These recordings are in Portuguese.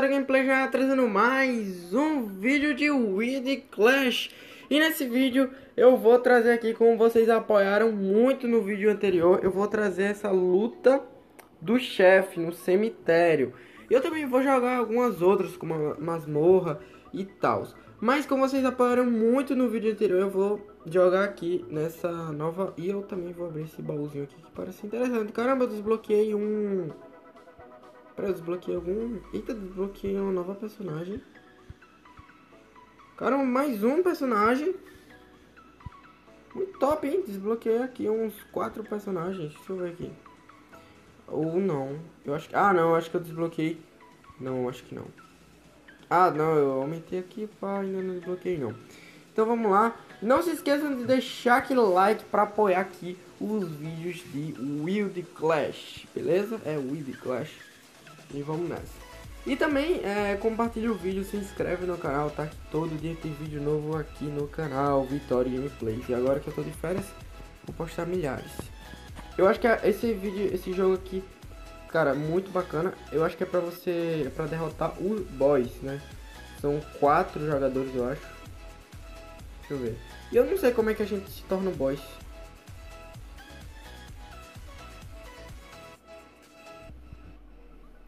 Vitória Gameplay já trazendo mais um vídeo de Weed Clash. E nesse vídeo eu vou trazer aqui, como vocês apoiaram muito no vídeo anterior Eu vou trazer essa luta do chefe no cemitério. Eu também vou jogar algumas outras, como a masmorra e tal. Mas como vocês apoiaram muito no vídeo anterior, eu vou jogar aqui nessa nova... E eu também vou abrir esse baúzinho aqui que parece interessante. Caramba, eu desbloqueei um Pera, eu desbloqueei algum... Eita, desbloqueei uma nova personagem. Cara, mais um personagem. Muito top, hein? Desbloqueei aqui uns quatro personagens. Deixa eu ver aqui. Ou não. Eu acho que... Ah, não. Acho que eu desbloqueei. Não, acho que não. Ah, não. Eu aumentei aqui. Pá, ainda não desbloqueei, não. Então vamos lá. Não se esqueçam de deixar aquele like para apoiar aqui os vídeos de Wild Clash. Beleza? É Wild Clash. E vamos nessa. E também é, compartilha o vídeo, se inscreve no canal, tá? Todo dia tem vídeo novo aqui no canal, Vitória Gameplays. E agora que eu tô de férias, vou postar milhares. Eu acho que esse vídeo, esse jogo aqui, cara, muito bacana. Eu acho que é pra você, é pra derrotar os boys, né? São quatro jogadores, eu acho. Deixa eu ver. E eu não sei como é que a gente se torna boys.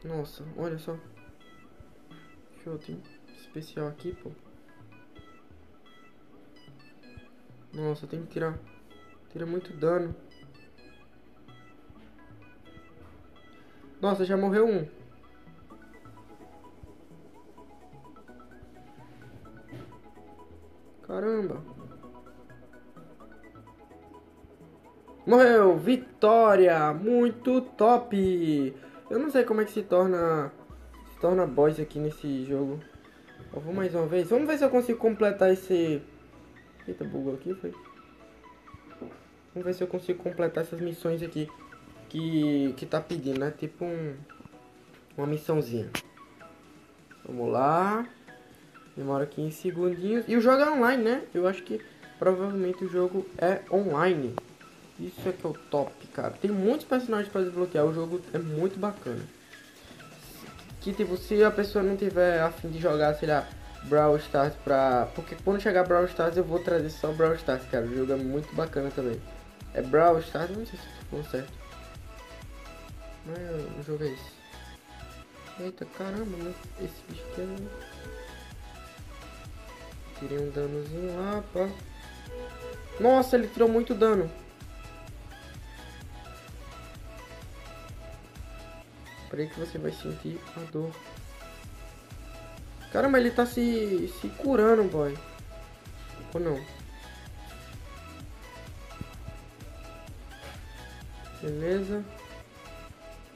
Nossa, olha só. Deixa eu ter especial aqui, pô. Nossa, tem que tirar. Tira muito dano. Nossa, já morreu um. Caramba. Morreu! Vitória! Muito top! Eu não sei como é que se torna se torna boss aqui nesse jogo. Eu vou mais uma vez. Vamos ver se eu consigo completar esse... Eita, bugou aqui, foi? Vamos ver se eu consigo completar essas missões aqui que, que tá pedindo, né? Tipo um, uma missãozinha. Vamos lá. Demora 15 segundinhos. E o jogo é online, né? Eu acho que provavelmente o jogo é online. Isso é que é o top, cara. Tem muitos personagens para desbloquear. O jogo é muito bacana. Que tipo, se a pessoa não tiver afim de jogar, sei lá, Brawl Stars pra... Porque quando chegar Brawl Stars eu vou trazer só Brawl Stars, cara. O jogo é muito bacana também. É Brawl Stars, não sei se ficou certo. Mas o jogo é esse. Eita, caramba, esse bicho aqui é... Tirei um danozinho lá, pá. Nossa, ele tirou muito dano. Peraí que você vai sentir a dor. Caramba, ele tá se, se curando, boy. Ou não? Beleza.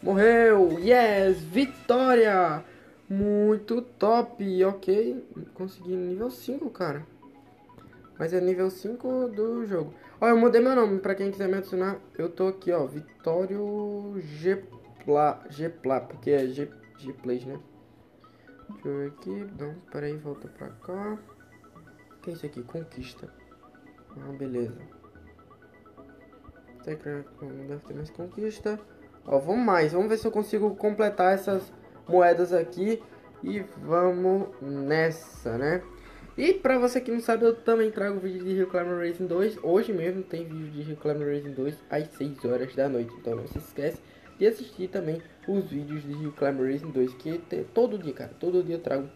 Morreu! Yes! Vitória! Muito top! Ok. Consegui nível 5, cara. Mas é nível 5 do jogo. Ó, eu mudei meu nome. Pra quem quiser me adicionar, eu tô aqui, ó. Vitório GP. Gpla, Gpla, porque é G, Gplays, né? Deixa eu ver aqui. Não, peraí, volta pra cá. O que é isso aqui? Conquista. Ah, beleza. Deve ter mais conquista. Ó, vamos mais. Vamos ver se eu consigo completar essas moedas aqui. E vamos nessa, né? E pra você que não sabe, eu também trago vídeo de Rio Climber Racing 2. Hoje mesmo tem vídeo de Rio Climber Racing 2 às 6 horas da noite. Então não se esquece e assistir também os vídeos de Climber Racing 2, que todo dia, cara, todo dia eu trago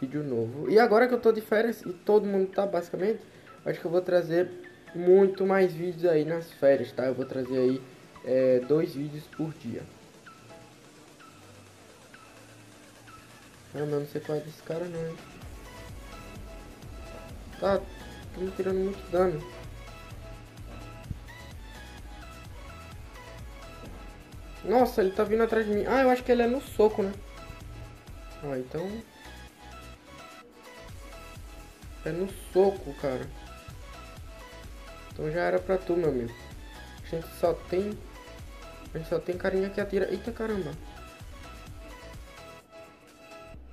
vídeo novo. E agora que eu tô de férias e todo mundo tá basicamente, acho que eu vou trazer muito mais vídeos aí nas férias, tá? Eu vou trazer aí é, dois vídeos por dia. Ah, não sei qual é desse cara não, hein? Tá, tô me tirando muito dano. Nossa, ele tá vindo atrás de mim. Ah, eu acho que ele é no soco, né? Ah, então... É no soco, cara. Então já era pra tu, meu amigo. A gente só tem... A gente só tem carinha que atira... Eita, caramba.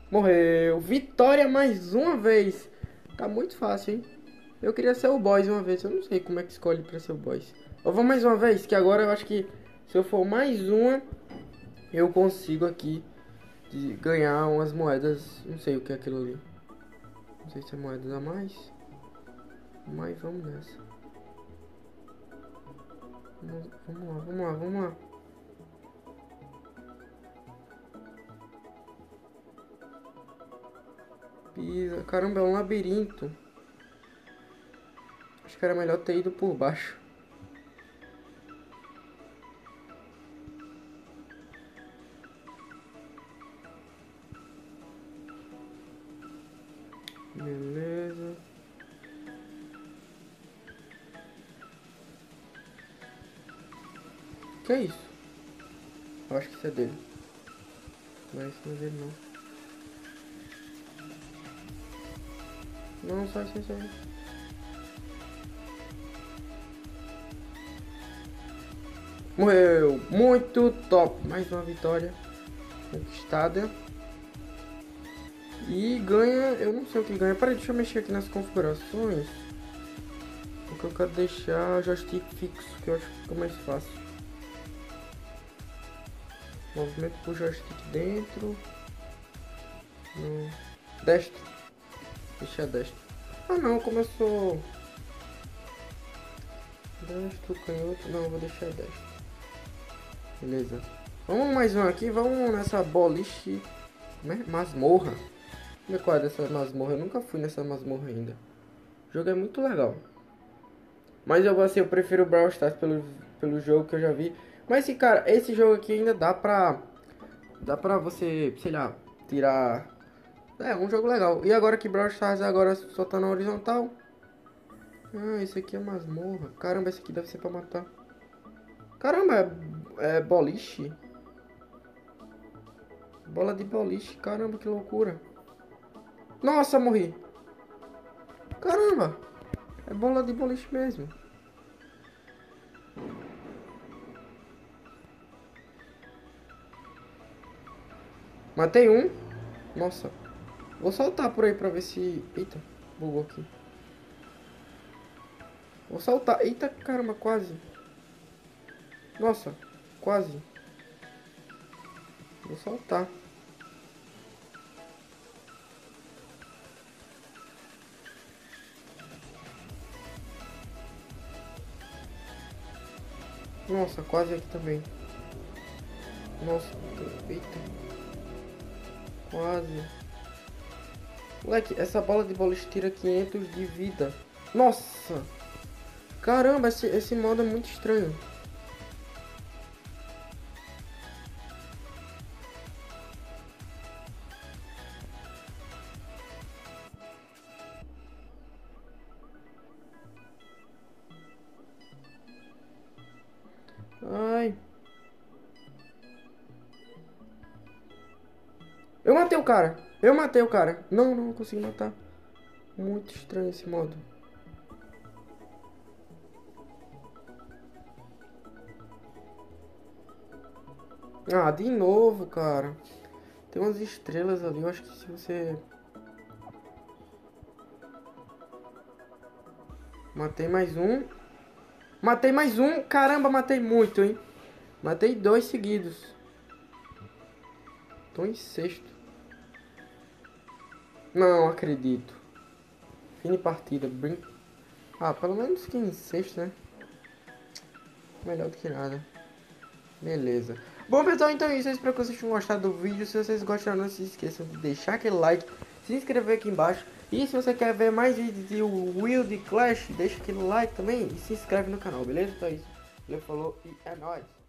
Morreu. Vitória mais uma vez. Tá muito fácil, hein? Eu queria ser o boss uma vez. Eu não sei como é que escolhe pra ser o boss. Eu vou mais uma vez, que agora eu acho que... Se eu for mais uma, eu consigo aqui de ganhar umas moedas, não sei o que é aquilo ali. Não sei se é moedas a mais. Mas vamos nessa. Vamos lá, vamos lá, vamos lá. Pisa. Caramba, é um labirinto. Acho que era melhor ter ido por baixo. Que é isso? Eu acho que isso é dele. Mas não é dele não. Não, sai, sai, sai. Morreu! Muito top! Mais uma vitória conquistada. E ganha, eu não sei o que ganha. Peraí, deixa eu mexer aqui nas configurações. Porque eu quero deixar joystick fixo, que eu acho que fica mais fácil. Movimento pro joystick dentro. No... Destro. Deixa destro. Ah não, começou. Destro, canhoto. Não, vou deixar destro. Beleza. Vamos mais um aqui. Vamos nessa boliche. Né? Masmorra. Ver qual é dessa masmorra. Eu nunca fui nessa masmorra ainda. O jogo é muito legal. Mas eu, assim, eu prefiro o Brawl Stars pelo, pelo jogo que eu já vi. Mas cara, esse jogo aqui ainda dá pra. Dá pra você, sei lá, tirar. É, um jogo legal. E agora que Brawl Stars agora só tá na horizontal. Ah, esse aqui é masmorra. Caramba, esse aqui deve ser pra matar. Caramba, é, é boliche. Bola de boliche. Caramba, que loucura. Nossa, morri. Caramba. É bola de boliche mesmo. Matei um. Nossa. Vou saltar por aí pra ver se... Eita, bugou aqui. Vou saltar. Eita, caramba, quase. Nossa, quase. Vou saltar. Nossa, quase aqui também. Nossa, eita. Quase. Moleque, essa bola de bola tira 500 de vida. Nossa! Caramba, esse, esse modo é muito estranho. Matei o cara. Eu matei o cara. Não, não consegui matar. Muito estranho esse modo. Ah, de novo, cara. Tem umas estrelas ali. Eu acho que se você... Matei mais um. Matei mais um. Caramba, matei muito, hein. Matei dois seguidos. Tô em sexto. Não acredito. Fim de partida. Brin... Ah, pelo menos que em sexto, né? Melhor do que nada. Beleza. Bom, pessoal, então é isso. Eu espero que vocês tenham gostado do vídeo. Se vocês gostaram, não se esqueçam de deixar aquele like, se inscrever aqui embaixo. E se você quer ver mais vídeos de Wild Clash, deixa aquele like também e se inscreve no canal, beleza? Então é isso. Ele falou e é nóis.